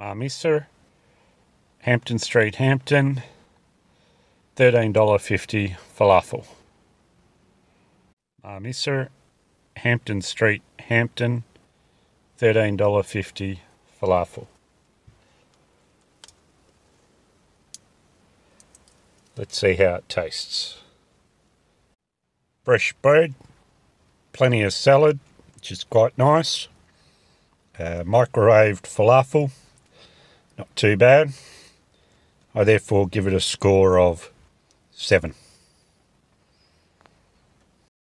Marmaris, Hampton Street, Hampton, $13.50 falafel. sir, Hampton Street, Hampton, $13.50 falafel. Let's see how it tastes. Fresh bread, plenty of salad, which is quite nice. Uh, microwaved falafel, too bad. I therefore give it a score of 7.